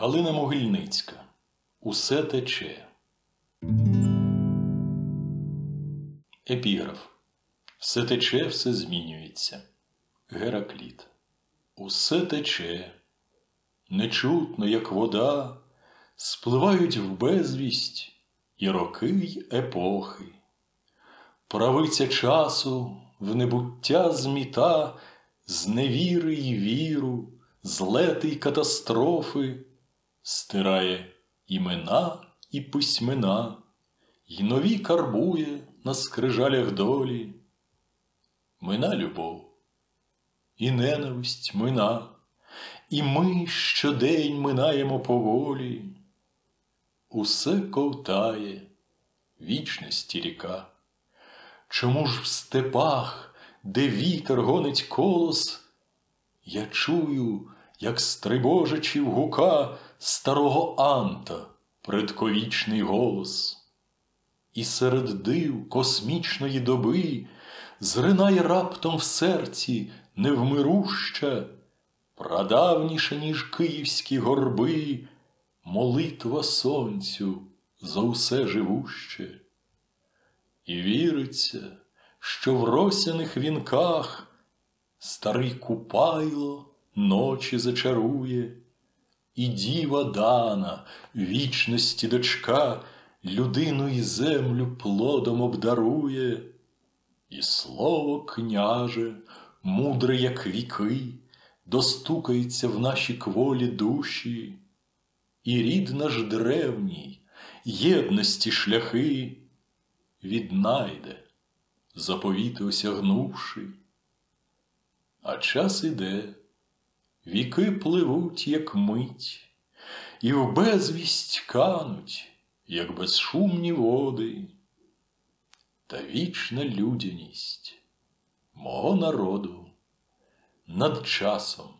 Галина Могильницька. Усе тече. Епіграф. Все тече, все змінюється. Геракліт. Усе тече. Нечутно, як вода, спливають в безвість і роки й епохи. Правиця часу в небуття зміта, з невіри й віру, злети й катастрофи, стирає імена і письмена, й нові карбує на скрижалях долі. Мина любов, і ненависть мина, і ми щодень минаємо поволі. Усе ковтає вічності ріка. Чому ж в степах, де вітер гонить колос, я чую, як стрибожачи в гука старого Анта предковічний голос, і серед див космічної доби зринає раптом в серці невмируща, прадавніша, ніж київські горби, молитва сонцю за усе живуще. І віриться, що в росяних вінках старий Купайло ночі зачарує, і діва дана, вічності дочка, людину і землю плодом обдарує, і слово княже, мудре, як віки, достукається в наші кволі душі, і рід наш древній, єдності шляхи віднайде, заповіти осягнувши. А час іде, віки пливуть, як мить, і в безвість кануть, як безшумні води, та вічна людяність мого народу над часом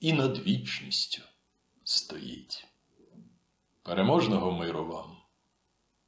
і над вічністю стоїть. Переможного миру вам!